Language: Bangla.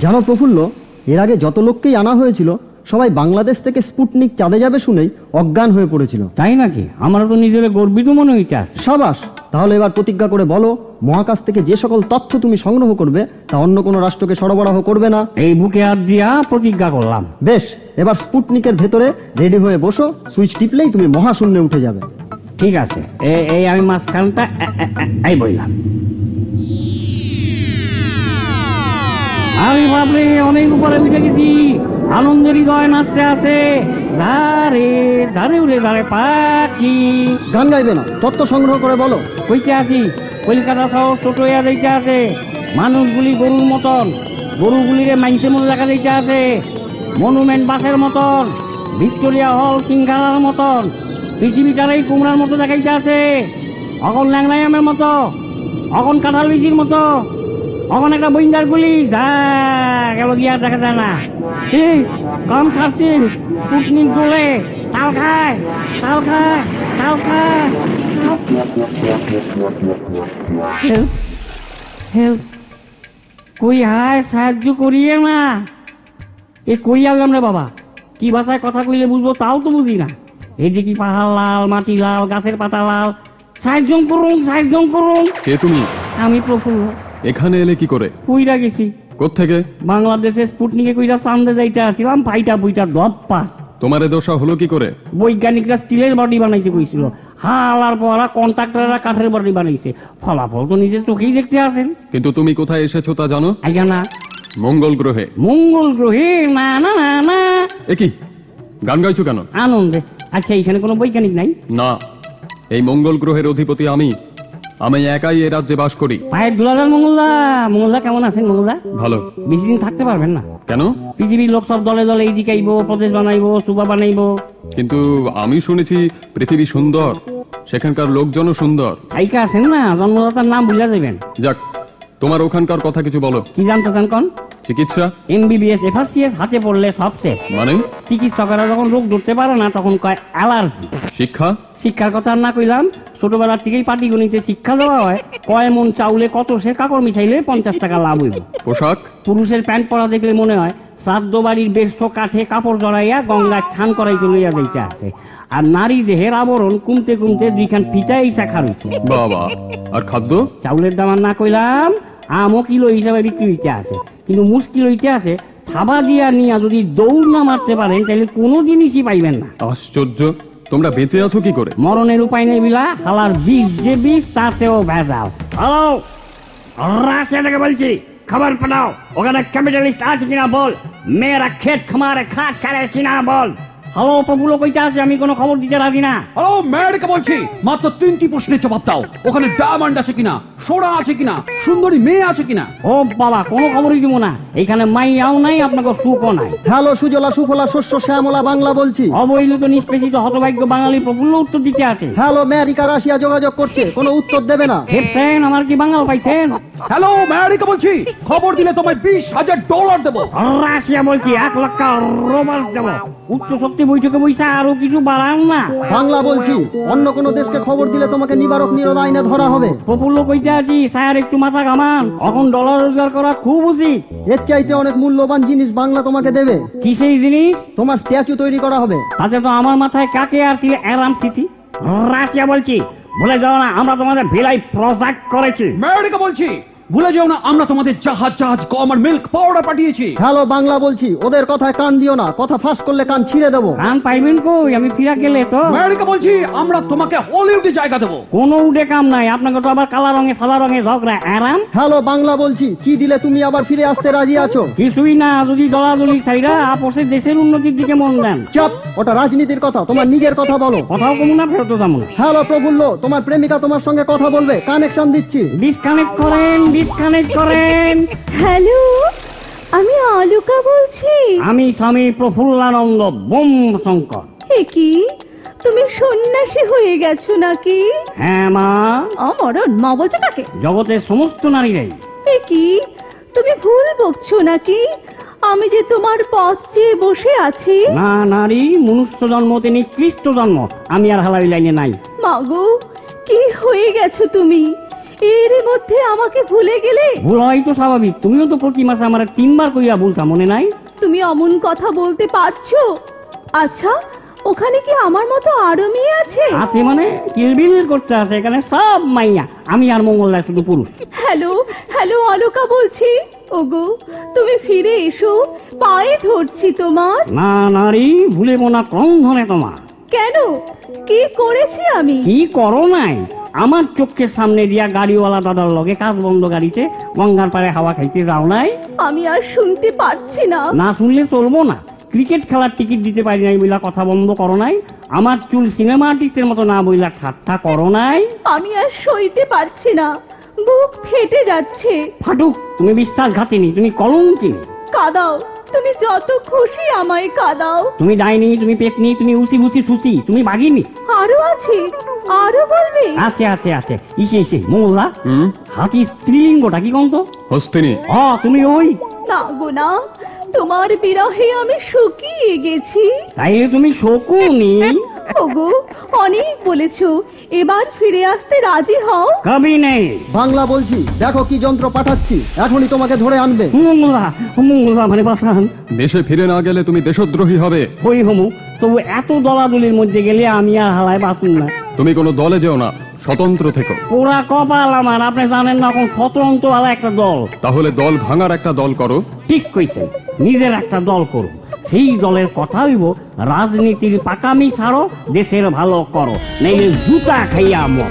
জানো প্রফুল্ল এর আগে যত লোককেই আনা হয়েছিল সবাই বাংলাদেশ থেকে স্পুটনিক চাঁদে যাবে শুনেই অজ্ঞান হয়ে পড়েছিল। তাই নাকি? আমারও তো নিজের গর্বিত মনে হইতে আছে সাবাস তাহলে এবার প্রতিজ্ঞা করে বলো মহাকাশ থেকে যে সকল তথ্য তুমি সংগ্রহ করবে তা অন্য কোনো রাষ্ট্রকে সরবরাহ করবে না? এই বুকে হাত দিয়া প্রতিজ্ঞা করলাম। বেশ এবার স্পুটনিকের ভেতরে রেডি হয়ে বসো সুইচ টিপলেই তুমি মহাশূন্যে উঠে যাবে। ঠিক আছে এ- এই আমি মাঝখানটা এ- এ- এ- এই বললাম। আমি ভাবলে অনেক উপরে উঠে গেছি। আনন্দের হৃদয় নাচতে আছে। ধারে ধারে উড়ে ধারে পাখি। গান গাইবে না তথ্য সংগ্রহ করে বলো। কইতে আছি, কলকাতা শহর ছোট যাইতে আছে। মানুষগুলি গরুর মতন, গরুগুলিরে মাইনসের মতো দেখা যাইতে আছে। মনুমেন্ট বাসের মতন, ভিক্টোরিয়া হল সিংহালার মতন, পৃথিবীটারেই কুমড়ার মতো দেখাইতে আছে। অকন ল্যাংলায়ামের মতো অকন কাঁঠাল বিচির মতো। অকন একটা বইন্দার গুলি? যা গেল গিয়া দেখা যায় না। কম খাচ্ছিস? পুটনিক দোলে। তাল খায় তাল খায় তাল খায়। Help help. কই হায় সাহায্য করিয়ে না। এ কই আলাম রে বাবা? কি ভাষায় কথা কইলে বুঝব তাও তো বুঝি না। এই যে কি পাহাড় লাল মাটি লাল গাছের পাতা লাল। সাহায্য করুন সাহায্য করুন। কে তুমি? আমি প্রফুল্ল। এখানে এলে কি করে? কইরা গেছি। কোত্থেকে? বাংলাদেশে স্পুটনিকে কইরা চান্দে যাইতে আসিলাম ফাইটা বুইটা দপ পাস। তোমার দশা হলো কি করে? বৈজ্ঞানিকরা স্টিলের বডি বানাইতে কইছিল। হালার পরা কন্ট্রাক্টররা কাঠের বডি বানাইছে। ফলাফল তো নিজের চোখেই দেখতে আসেন। কিন্তু তুমি কোথায় এসেছ তা জানো? আইয়া না। মঙ্গল গ্রহে। মঙ্গল গ্রহে? না না না না। এ কি? গান গাইছো কেন? আনন্দে। আচ্ছা এখানে কোনো বৈজ্ঞানিক নাই? না। এই মঙ্গল গ্রহের অধিপতি আমি। আমি একাই এ রাজ্যে বাস করি। পায়ের দুলাদার মঙ্গলদা মঙ্গলদা কেমন আছেন মঙ্গলদা? ভালো। বেশি দিন থাকতে পারবেন না। কেন? পৃথিবীর লোক সব দলে দলে এইদিকে আইবো প্রদেশ বানাইবো সুবা বানাইবো। কিন্তু আমি শুনেছি পৃথিবী সুন্দর সেখানকার লোকজনও সুন্দর। আইকা আছেন না জন্মদাতার নাম বুঝা যাবেন। যাক তোমার ওখানকার কথা কিছু বলো। কি জানতে চান কন? চিকিৎসা? এমবিবিএস এফআরসিএস হাতে পড়লে সবচেয়ে মানে? চিকিৎসকেরা যখন রোগ ধরতে পারে না তখন কয় অ্যালার্জি। শিক্ষা? শিক্ষার কথা আর না কইলাম ছোটবেলা থেকেই পাটিগণিতে শিক্ষা দেওয়া হয় কয় মন চাউলে কত সে কাপড় মিশাইলে পঞ্চাশ টাকা লাভ হইব। পোশাক? পুরুষের প্যান্ট পরা দেখলে মনে হয় শ্রাদ্ধ বাড়ির ব্যস্ত কাঠে কাপড় জড়াইয়া গঙ্গায় ছান করাইতে লইয়া যাইতে আছে আর নারী দেহের আবরণ কুমতে কুমতে দুইখান ফিটা ইসা খারুইছে বাবা আর খাদ্য? চাউলের দাম আর না কইলাম আমও কিলো হিসাবে বিক্রি হইতে আছে কিন্তু মুশকিল হইতে আছে থাবা দিয়া নিয়া যদি দৌড় না মারতে পারেন তাহলে কোনো জিনিসই পাইবেন না। আশ্চর্য। তোমরা বেঁচে আছো কি করে? মরণের উপায় নেই বিলা হালার বিষ যে বিষ তাতেও ভেজাল। হ্যালো? রাশিয়া থেকে বলছি খবর পাঠাও। ওখানে ক্যাপিটালিস্ট আছে কিনা বল? মেয়েরা ক্ষেত খামারে খাট খারে কিনা বল? হ্যালো প্রফুল্ল কইতে আছে আমি কোনো খবর দিতে রাজি না। হ্যালো ম্যাডকে বলছি মাত্র তিনটি প্রশ্নের জবাব দাও। ওখানে ডায়মন্ড আছে কিনা? সোনা আছে কিনা? সুন্দরী মেয়ে আছে কিনা? ও বাবা কোনো খবরই দিব না। এখানে মাইয়াও নাই আপনাকে সুখও নাই। হ্যালো সুজলা সুফলা শস্য শ্যামলা বাংলা বলছি। অবহেলিত নিষ্পেষিত হতভাগ্য বাঙালি প্রফুল্ল উত্তর দিতে আছে। হ্যালো আমেরিকা রাশিয়া যোগাযোগ করছে কোনো উত্তর দেবে না। হেপছেন আমার কি বাঙাল পাইছেন? হ্যালো ম্যাডকে বলছি খবর দিলে তোমায় বিশ হাজার ডলার দেবো। রাশিয়া বলছি এক লক্ষ রোমান্স দেব। উচ্চ শক্তি বৈঠকে বইসা আরও কিছু বাড়ান না। বাংলা বলছি অন্য কোনো দেশকে খবর দিলে তোমাকে নিবারক নিরোধ আইনে ধরা হবে। প্রফুল্ল কইতে আছি স্যার একটু মাথা কামান এখন ডলার রোজগার করা খুব উচিত। এর চাইতে অনেক মূল্যবান জিনিস বাংলা তোমাকে দেবে। কি সেই জিনিস? তোমার স্ট্যাচু তৈরি করা হবে। তাতে তো আমার মাথায় কাকে আর কি অ্যারাম সিটি? রাশিয়া বলছি। ভুলে যাও না আমরা তোমাদের ভিলাই প্রজেক্ট করেছি। আমেরিকা বলছি। ভুলে যেও না আমরা তোমাদের জাহাজ জাহাজ গম আর মিল্ক পাউডার পাঠিয়েছি। হ্যালো বাংলা বলছি ওদের কথায় কান দিও না কথা ফাঁস করলে কান ছিঁড়ে দেবো। কান পাইবেন কই? আমি ফিরা গেলে তো। ম্যাডকে বলছি আমরা তোমাকে হলিউডে জায়গা দেবো। কোনো উঠে কাম নাই আপনাকে তো আবার কালা রঙে সাদা রঙে ঝগড়া আরাম? হ্যালো বাংলা বলছি কি দিলে তুমি আবার ফিরে আসতে রাজি আছো? কিছুই না যদি দলাদলি ছাইরা আপসে দেশের উন্নতির দিকে মন দেন। চাপ ওটা রাজনীতির কথা তোমার নিজের কথা বলো। কথাও কমু না ফেরত যাব না। হ্যালো প্রফুল্ল তোমার প্রেমিকা তোমার সঙ্গে কথা বলবে কানেকশন দিচ্ছি। ডিসকানেক্ট করেন ডিসকানেক্ট করেন হ্যালো আমি আলুকা বলছি। আমি স্বামী প্রফুল্লানন্দ বোম শঙ্কর। এ কি? তুমি সন্ন্যাসী হয়ে গেছো নাকি? হ্যাঁ মা। অমরণ মা বলছো কাকে? জগতের সমস্ত নারীরাই। এ কি? তুমি ভুল বকছো নাকি? আমি যে তোমার পথ চেয়ে বসে আছি। না নারী মনুষ্য জন্ম তিনি খ্রিস্ট জন্ম। আমি আর হালারি লাইনে নাই। মাগো কি হয়ে গেছো তুমি? এর মধ্যে আমাকে ভুলে গেলে? ভুল হয় তো স্বাভাবিক। তুমিও তো প্রতি মাসে আমার তিনবার কইয়া বলতা মনে নাই? তুমি অমন কথা বলতে পারছ? আচ্ছা ওখানে কি আমার মতো আরও মেয়ে আছে? আছে মানে? কিলবিল করতে আছে এখানে সব মাইয়া। আমি আর মঙ্গলদার শুধু পুরুষ। হ্যালো হ্যালো অলকা বলছি। ওগো তুমি ফিরে এসো। পায়ে ধরছি তোমার। না নারী ভুলে মোনা ক্রন্ধনে তোমার। কেন? কি করেছি আমি? কি করো নাই? আমার চোখের সামনে দিয়া গাড়িওয়ালা দাদার লগে কাজ বন্ধ গাড়িতে গঙ্গার পারে হাওয়া খাইতে যাও নাই? আমি আর শুনতে পারছি না। না শুনলে চলবো না। ক্রিকেট খেলার টিকিট দিতে পারি নাই বইলা কথা বন্ধ করো নাই। আমার চুল সিনেমা আর্টিস্টের মতো না বইলা ঠাট্টা করো নাই। আমি আর সইতে পারছি না। বুক ফেটে যাচ্ছে। ফাটুক তুমি বিশ্বাসঘাতিনি তুমি কলঙ্কিনি। কাদাও। তুমি যত খুশি আমায় কাদাও। তুমি ডাইনি তুমি পেতনি তুমি উসি বুসি সুসি তুমি বাগিনি আরও আছে আরও বলবে। আছে আছে আছে। ইসে ইসে মোল্লা। হাতি স্ত্রীলিঙ্গটা কি কন্ত হস্তিনী। হ তুমি ওই। না গো না। তোমার বিরহে আমি শুকিয়ে গেছি। তাই তুমি শকুনি। ওগো অনেক বলেছ। এবার ফিরে আসতে রাজি হও। কবি নেই। বাংলা বলছি দেখো কি যন্ত্র পাঠাচ্ছি। এখনই তোমাকে ধরে আনবে। মোল্লা মোল্লা মানে বাসান। দেশে ফিরে না গেলে তুমি দেশদ্রোহী হবে। হই হমু তবু এত দলাদলির মধ্যে গেলে আমি আর হালায় বাঁচুন না। তুমি কোনো দলে যেও না স্বতন্ত্র থেকো। ওরা কপাল আমার আপনি জানেন না এখন স্বতন্ত্র আলা একটা দল। তাহলে দল ভাঙার একটা দল করো। ঠিক কইছেন নিজের একটা দল করুন। সেই দলের কথা হইব রাজনীতির পাকামি ছাড়ো দেশের ভালো করো নাইলে জুতা খাইয়া মর।